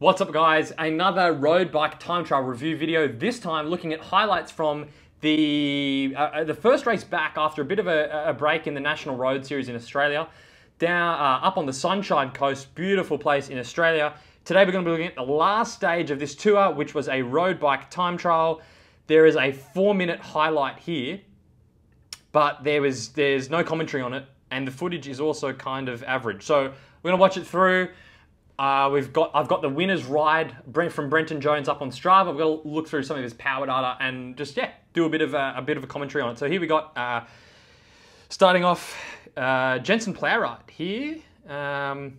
What's up guys? Another road bike time trial review video, this time looking at highlights from the uh, uh, the first race back after a bit of a, a, break in the National Road Series in Australia. Down uh, up on the Sunshine Coast, beautiful place in Australia. Today we're going to be looking at the last stage of this tour, which was a road bike time trial. There is a four minute highlight here, but there was there's no commentary on it, and the footage is also kind of average. So we're going to watch it through. Uh, we've got I've got the winner's ride from Brenton Jones up on Strava. I've got to look through some of his power data and just yeah do a bit of a, a bit of a commentary on it. So here we got uh, starting off uh, Jensen Plowright here. Um,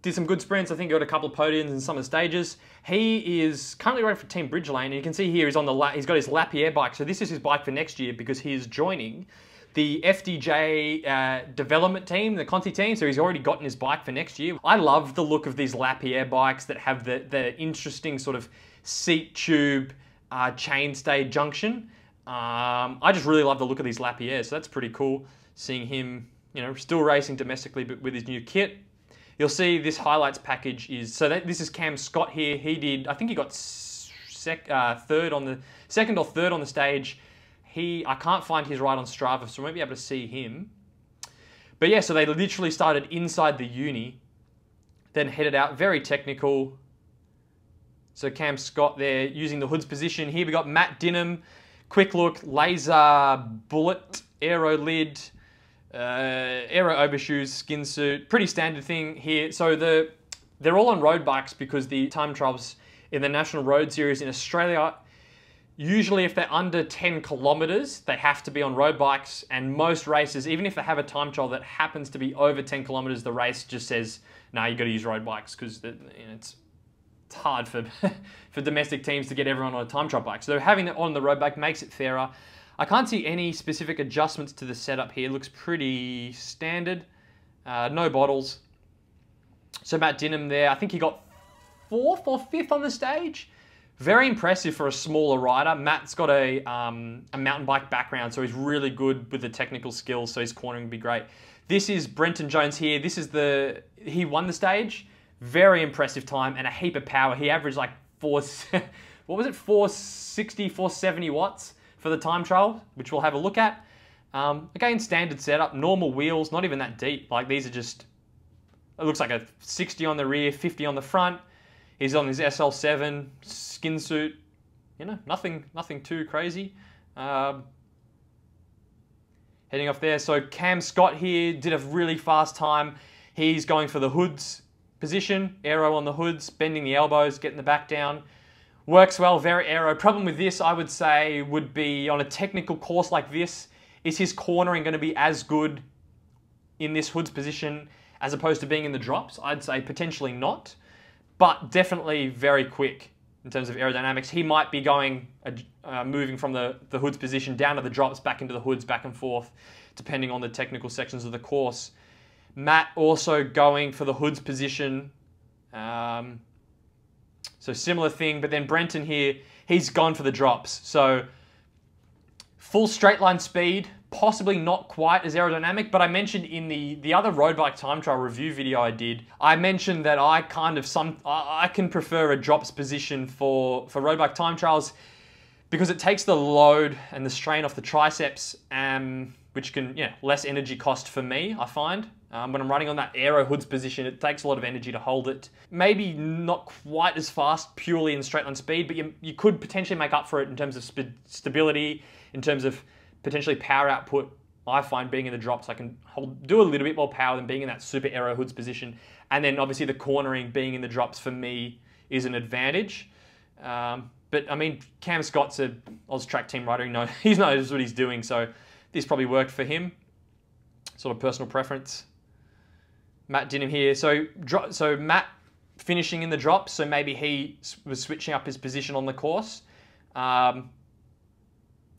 did some good sprints. I think he got a couple of podiums in some of the stages. He is currently running for Team Bridgelane, and you can see here he's on the he's got his Lapierre bike. So this is his bike for next year because he is joining the FDJ uh, development team, the Conti team, so he's already gotten his bike for next year. I love the look of these Lapierre bikes that have the, the interesting sort of seat tube uh, chainstay junction. Um, I just really love the look of these Lapierre, so that's pretty cool seeing him, you know, still racing domestically but with his new kit. You'll see this highlights package is, so that, this is Cam Scott here. He did, I think he got sec, uh, third on the, second or third on the stage he, I can't find his ride on Strava, so I won't be able to see him. But yeah, so they literally started inside the uni, then headed out, very technical. So Cam Scott there using the hood's position. Here we got Matt Dinham, quick look, Lazer Bullet, aero lid, uh, aero overshoes, skin suit, pretty standard thing here. So the they're all on road bikes because the time trials in the National Road Series in Australia Usually, if they're under 10 kilometers, they have to be on road bikes. And most races, even if they have a time trial that happens to be over 10 kilometers, the race just says, "No, nah, you got to use road bikes because you know, it's it's hard for for domestic teams to get everyone on a time trial bike. So having it on the road bike makes it fairer. I can't see any specific adjustments to the setup here. It looks pretty standard. Uh, no bottles. So Matt Dinham there, I think he got fourth or fifth on the stage. Very impressive for a smaller rider. Matt's got a, um, a mountain bike background, so he's really good with the technical skills, so his cornering would be great. This is Brenton Jones here. This is the, he won the stage. Very impressive time and a heap of power. He averaged like four, what was it, 460, 470 watts for the time trial, which we'll have a look at. Um, again, standard setup, normal wheels, not even that deep. Like these are just, it looks like a 60 on the rear, 50 on the front. He's on his SL7 skin suit. You know, nothing, nothing too crazy. Um, heading off there. So Cam Scott here did a really fast time. He's going for the hoods position, aero on the hoods, bending the elbows, getting the back down. Works well, very aero. Problem with this, I would say, would be on a technical course like this, is his cornering going to be as good in this hoods position as opposed to being in the drops? I'd say potentially not but definitely very quick in terms of aerodynamics. He might be going, uh, moving from the, the hood's position down to the drops, back into the hoods, back and forth, depending on the technical sections of the course. Matt also going for the hood's position. Um, so similar thing, but then Brenton here, he's gone for the drops. So full straight line speed, possibly not quite as aerodynamic, but I mentioned in the, the other road bike time trial review video I did, I mentioned that I kind of some, I, can prefer a drops position for, for road bike time trials because it takes the load and the strain off the triceps, um, which can, yeah, less energy cost for me, I find. Um, when I'm running on that aero hoods position, it takes a lot of energy to hold it. Maybe not quite as fast purely in straight line speed, but you, you could potentially make up for it in terms of stability, in terms of potentially power output, I find being in the drops, I can hold, do a little bit more power than being in that super aero hoods position. And then obviously the cornering being in the drops for me is an advantage. Um, but I mean, Cam Scott's a Oz track team rider. He knows, he knows what he's doing. So this probably worked for him. Sort of personal preference. Matt Dinham here. So, so Matt finishing in the drops. So maybe he was switching up his position on the course. Um,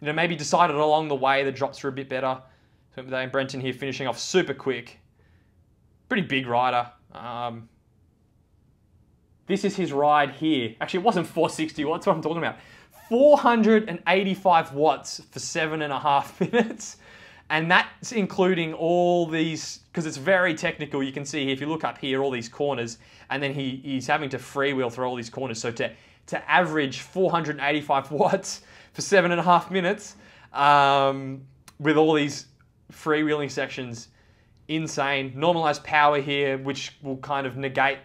you know, maybe decided along the way the drops were a bit better. So Brenton here finishing off super quick. Pretty big rider. Um, this is his ride here. Actually, it wasn't 460 watts, what I'm talking about. 485 watts for seven and a half minutes. And that's including all these, because it's very technical. You can see here, if you look up here, all these corners, and then he, he's having to freewheel through all these corners. So to, to average 485 watts for seven and a half minutes um, with all these freewheeling sections, insane. Normalized power here, which will kind of negate,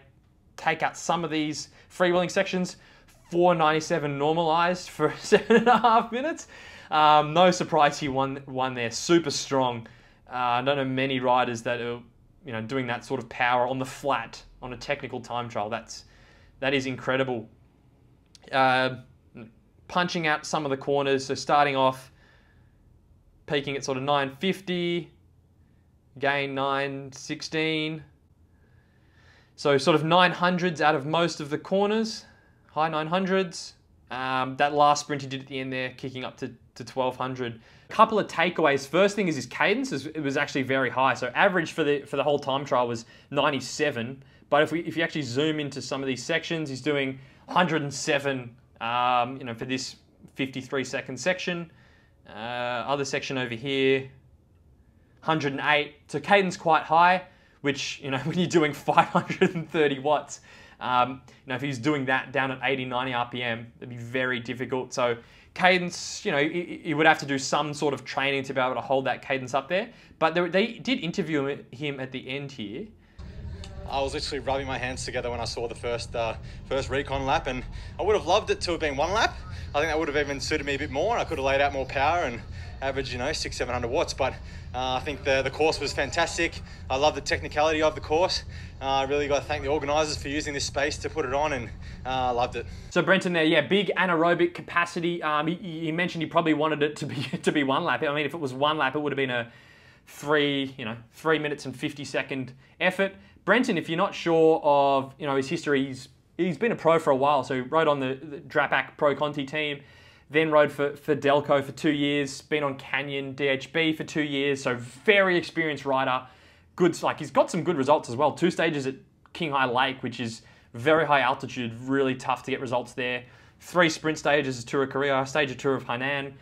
take out some of these freewheeling sections. 497 normalized for seven and a half minutes. Um, no surprise he won won there. Super strong. Uh, I don't know many riders that are you know doing that sort of power on the flat on a technical time trial. That's that is incredible. Uh, punching out some of the corners. So starting off, peaking at sort of 950, gain 916. So sort of 900s out of most of the corners, high 900s. Um, that last sprint he did at the end there, kicking up to, to 1200. A couple of takeaways. First thing is his cadence is, it was actually very high. So average for the for the whole time trial was 97. But if we if you actually zoom into some of these sections, he's doing 107. Um, you know, for this 53 second section. Uh, other section over here, 108. So cadence quite high, which you know when you're doing 530 watts. Um, you know, if he's doing that down at 80, 90 RPM, it'd be very difficult. So cadence, you know, he, would have to do some sort of training to be able to hold that cadence up there. But they did interview him at the end here. I was literally rubbing my hands together when I saw the first uh, first recon lap, and I would have loved it to have been one lap. I think that would have even suited me a bit more. I could have laid out more power and averaged, you know, six, seven hundred watts. But uh, I think the the course was fantastic. I love the technicality of the course. Uh, I really got to thank the organisers for using this space to put it on, and I uh, loved it. So Brenton, there, yeah, big anaerobic capacity. Um, he, he mentioned he probably wanted it to be to be one lap. I mean, if it was one lap, it would have been a three, you know, three minutes and 50 second effort. Brenton, if you're not sure of, you know, his history, he's, he's been a pro for a while. So he rode on the, the Drapac Pro Conti team, then rode for, for Delko for two years, been on Canyon DHB for two years. So very experienced rider. Good, like he's got some good results as well. Two stages at Qinghai Lake, which is very high altitude, really tough to get results there. Three sprint stages, Tour of Korea, stage of Tour of Hainan,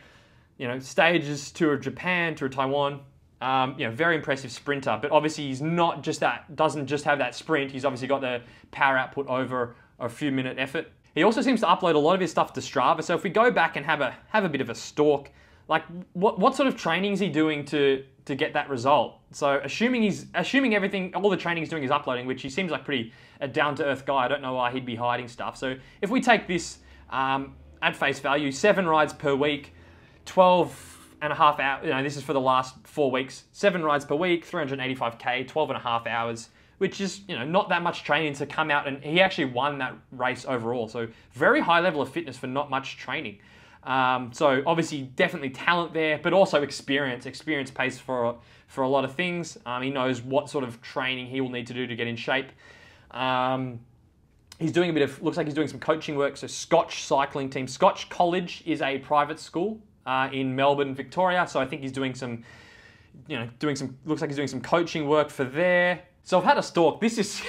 you know, stages, Tour of Japan, Tour of Taiwan. Um, you know, very impressive sprinter, but obviously he's not just that, doesn't just have that sprint. He's obviously got the power output over a few minute effort. He also seems to upload a lot of his stuff to Strava. So if we go back and have a have a bit of a stalk, like what what sort of training is he doing to to get that result? So assuming he's assuming everything, all the training he's doing is uploading, which he seems like pretty a down to earth guy. I don't know why he'd be hiding stuff. So if we take this um, at face value, seven rides per week, twelve and a half hours. You know, this is for the last four weeks. Seven rides per week, 385k, 12 and a half hours, which is you know not that much training to come out and he actually won that race overall. So very high level of fitness for not much training. Um, so obviously definitely talent there, but also experience. Experience pays for for a lot of things. Um, he knows what sort of training he will need to do to get in shape. Um, he's doing a bit of looks like he's doing some coaching work. So Scotch cycling team, Scotch College is a private school uh, in Melbourne, Victoria. So I think he's doing some, you know, doing some, looks like he's doing some coaching work for there. So I've had a stalk. This is,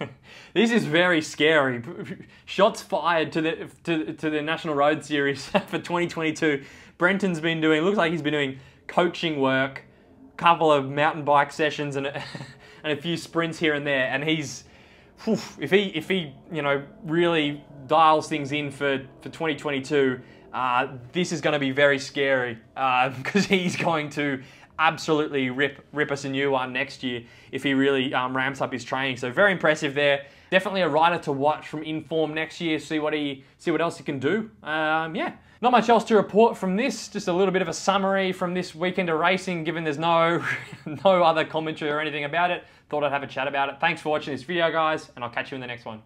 this is very scary. Shots fired to the, to, to the National Road Series for 2022. Brenton's been doing, looks like he's been doing coaching work, couple of mountain bike sessions and a, and a few sprints here and there. And he's, if he, if he, you know, really dials things in for, for 2022, uh, this is going to be very scary because uh, he's going to absolutely rip rip us a new one next year if he really um, ramps up his training. So very impressive there. Definitely a rider to watch from Inform next year. See what he see what else he can do. Um, yeah, not much else to report from this. Just a little bit of a summary from this weekend of racing. Given there's no no other commentary or anything about it, thought I'd have a chat about it. Thanks for watching this video, guys, and I'll catch you in the next one.